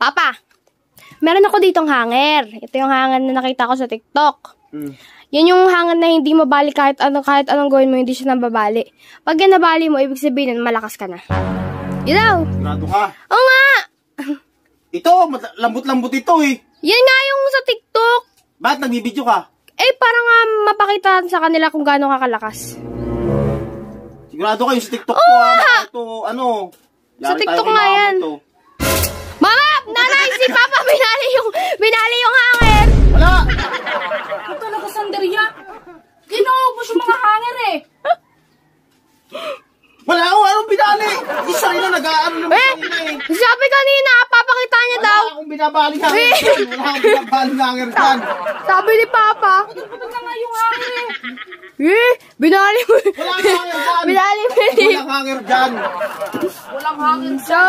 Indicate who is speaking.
Speaker 1: Papa, meron ako ditong hanger. Ito yung hanger na nakita ko sa TikTok.
Speaker 2: Hmm.
Speaker 1: Yan yung hanger na hindi mabali kahit ano kahit anong gawin mo, hindi siya nababali. Pag yan nabali mo, ibig sabihin nun, malakas ka na. Yun daw.
Speaker 2: Sigurado ka.
Speaker 1: Oo nga.
Speaker 2: Ito, lambot-lambot ito eh.
Speaker 1: Yan nga yung sa TikTok.
Speaker 2: Bakit nagbibideo ka?
Speaker 1: Eh, para nga mapakita sa kanila kung gaano kakalakas.
Speaker 2: Sigurado kayo sa TikTok
Speaker 1: Oo
Speaker 2: ko ha.
Speaker 1: nga.
Speaker 2: Ito, ano.
Speaker 1: Sa
Speaker 2: yari
Speaker 1: TikTok
Speaker 2: kay
Speaker 1: nga
Speaker 2: mama
Speaker 1: yan.
Speaker 2: to.
Speaker 1: Binali yung hanger.
Speaker 2: Wala!
Speaker 3: Ito talaga, Sanderia. Inuubos yung mga hanger eh.
Speaker 2: Wala ako, anong binali? Isa rin na nag-aano naman
Speaker 1: Eh,
Speaker 2: kanina eh.
Speaker 1: sabi kanina, papakita niya
Speaker 2: Wala
Speaker 1: daw.
Speaker 2: akong binabaling hanger
Speaker 1: Eh.
Speaker 2: dyan. Wala akong binabaling hanger dyan.
Speaker 1: Sabi ni Papa.
Speaker 3: Ito na nga yung hanger eh.
Speaker 1: Eh, binali mo.
Speaker 2: Wala akong hanger dyan.
Speaker 1: binali mo.
Speaker 2: Walang hanger dyan.
Speaker 3: Walang hanger.
Speaker 1: So,